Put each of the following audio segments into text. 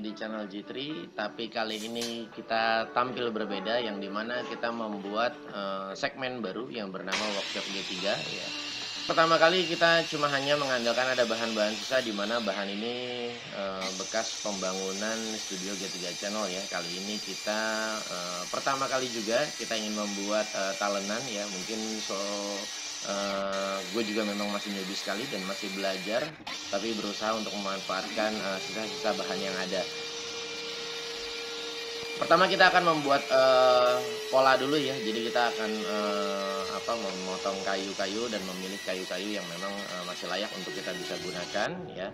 lagi di channel G3 Tapi kali ini kita tampil berbeda Yang di mana kita membuat uh, segmen baru yang bernama Workshop G3 ya. Pertama kali kita cuma hanya mengandalkan ada bahan-bahan sisa di mana bahan ini uh, bekas pembangunan studio G3 Channel ya. Kali ini kita uh, pertama kali juga kita ingin membuat uh, talenan ya. Mungkin so uh, gue juga memang masih newbie sekali dan masih belajar tapi berusaha untuk memanfaatkan uh, sisa-sisa bahan yang ada. Pertama kita akan membuat uh, pola dulu ya. Jadi kita akan uh, apa memotong kayu-kayu dan memilih kayu-kayu yang memang uh, masih layak untuk kita bisa gunakan ya.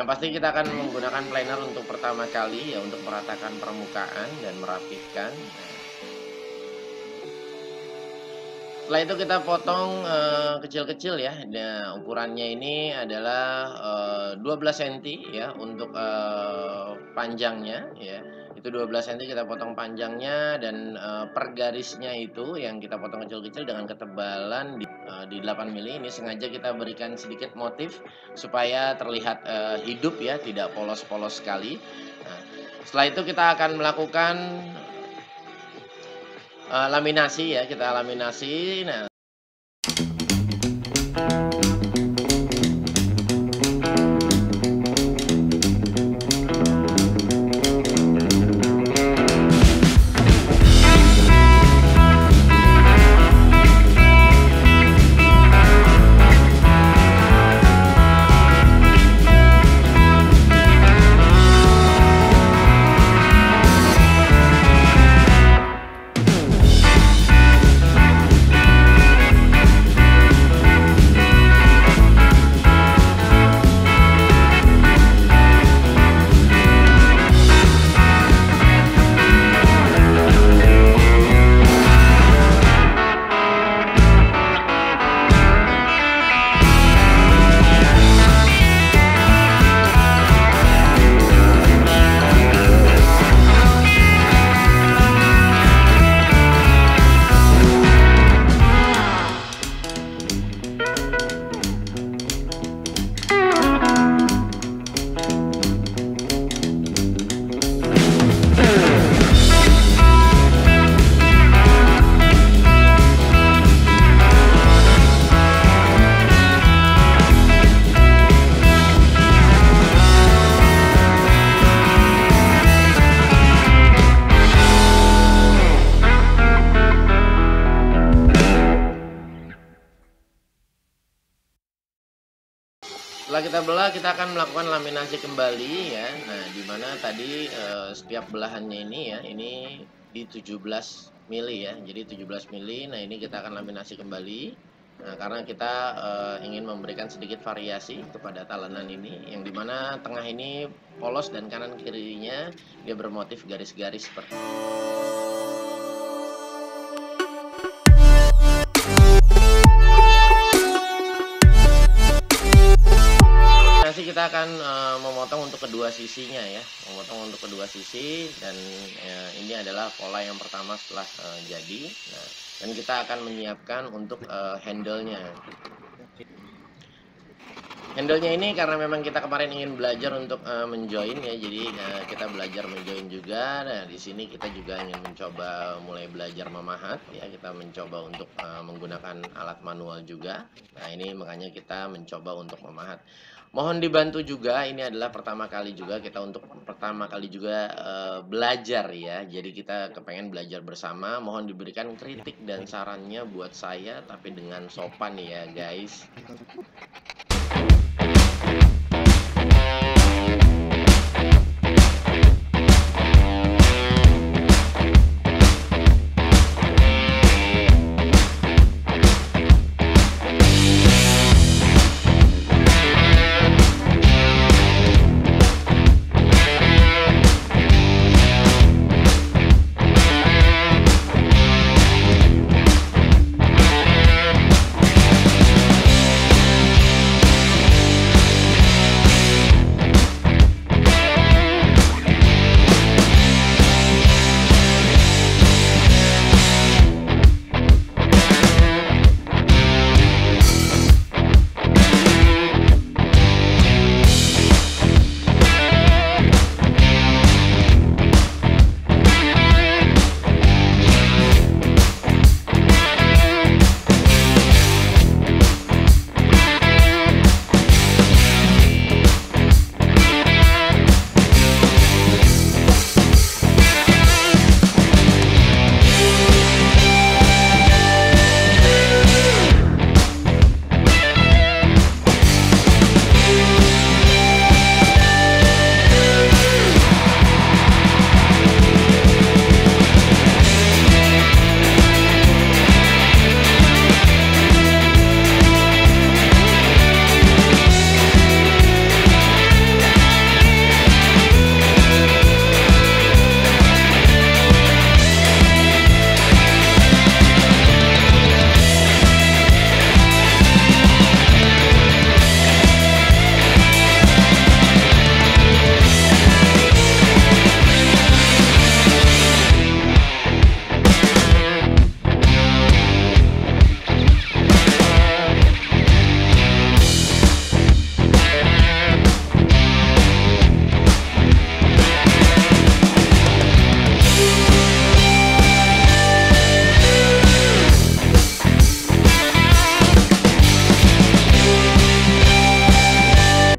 Yang pasti kita akan menggunakan planer untuk pertama kali ya untuk meratakan permukaan dan merapihkan. nah, setelah itu kita potong eh, kecil-kecil uh, ya. Nah, ukurannya ini adalah uh, 12 cm ya untuk uh, panjangnya ya. Itu 12 cm kita potong panjangnya dan uh, per garisnya itu yang kita potong kecil-kecil dengan ketebalan di, uh, di 8 mili ini sengaja kita berikan sedikit motif supaya terlihat uh, hidup ya tidak polos-polos sekali. Nah, setelah itu kita akan melakukan uh, laminasi ya kita laminasi nah Setelah kita belah, kita akan melakukan laminasi kembali ya. Nah, di mana tadi eh, setiap belahannya ini ya, ini di 17 mili ya. Jadi 17 mili. Nah, ini kita akan laminasi kembali. Nah, karena kita eh, ingin memberikan sedikit variasi kepada talenan ini, yang di mana tengah ini polos dan kanan kirinya dia bermotif garis-garis seperti ini. Kita akan uh, memotong untuk kedua sisinya ya. Memotong untuk kedua sisi dan uh, ini adalah pola yang pertama setelah uh, jadi. Nah, dan kita akan menyiapkan untuk uh, handle-nya handle-nya ini karena memang kita kemarin ingin belajar untuk uh, menjoin ya jadi uh, kita belajar menjoin juga nah di sini kita juga ingin mencoba mulai belajar memahat ya kita mencoba untuk uh, menggunakan alat manual juga nah ini makanya kita mencoba untuk memahat Mohon dibantu juga, ini adalah pertama kali juga kita untuk pertama kali juga uh, belajar ya. Jadi kita kepengen belajar bersama. Mohon diberikan kritik dan sarannya buat saya, tapi dengan sopan ya guys.